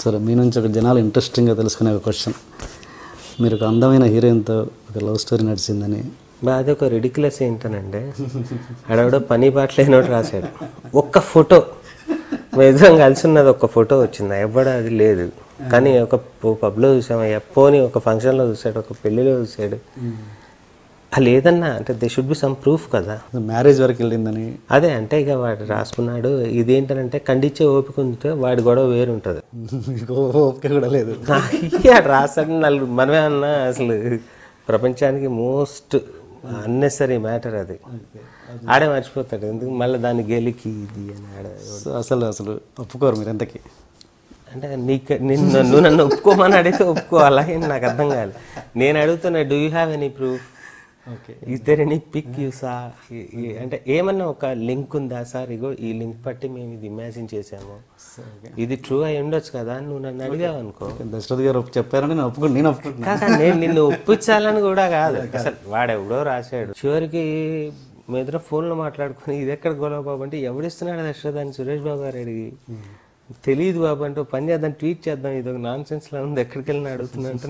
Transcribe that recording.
సరే మీ నుంచి ఒక జనాలు ఇంట్రెస్టింగ్గా తెలుసుకునే ఒక క్వశ్చన్ మీరు ఒక అందమైన హీరోయిన్తో ఒక లవ్ స్టోరీ నడిచిందని. అది ఒక రెడిక్యులస్ ఏంటనండి ఆడవిడ పని పాటలేనోడు రాశాడు. ఒక్క ఫోటో. నిజం కలిసి ఉన్నది ఒక ఫోటో వచ్చింది. ఎవ్వడ అది లేదు. కానీ ఒక పబ్లో చూసాము పోని ఒక ఫంక్షన్లో చూసాడు ఒక పెళ్ళిలో చూసాడు. లేదన్నా అంటే they should be some proof కదా. మ్యారేజ్ వరకు వెళ్ళిందని. అదే అంటే ఇక వాడు రాసుకున్నాడు ఇదేంటనంటే ఖండించే ఓపిక ఉంటే వాడి గొడవ వేరు ఉంటుంది. ఓపిక కూడా లేదు. రాసాడు నలుగురు మనమే అన్నా అసలు ప్రపంచానికి మోస్ట్ అన్నెసరీ మ్యాటర్ అది. ఆడే మర్చిపోతాడు ఎందుకు మళ్ళీ దాన్ని గెలికి ఇది అని ఆడ అసలు అసలు ఒప్పుకోరు మీరు ఎంతకి? అంటే నీకు నిన్ను నువ్వు నన్ను ఒప్పుకోమని అడిగితే ఒప్పుకోవాలా అని నాకు అర్థం కాదు నేను అడుగుతున్నా do you have any proof okay is there any pic you saw అంటే ఏమన్నా ఒక లింక్ ఉందా సార్ ఇగో ఈ లింక్ బట్టి మేము ఇది ఇమాజిన్ చేసాము ఇది ట్రూ అయి ఉండొచ్చు కదా అని నువ్వు నన్ను అడిగావు అనుకో. దశరథ్ గారు చెప్పారని నేను ఒప్పుకుంటు నేను ఒప్పుకుంటున్నాను నేను నిన్ను ఒప్పించాలని కూడా కాదు. అసలు వాడెవడో రాశాడు. చివరికి మీ ఇద్దరు ఫోన్లో మాట్లాడుకుని ఇది ఎక్కడ గొడవ బాబు అంటే ఎవడిస్తున్నాడు దశరథ్ అని సురేష్ బాబు గారు అడిగి తెలియదు బాబు అంటే పని చేద్దాం ట్వీట్ చేద్దాం ఇది ఒక నాన్ సెన్స్ లా ఉంది ఎక్కడికి వెళ్ళినా అడుగుతున్నా అంటే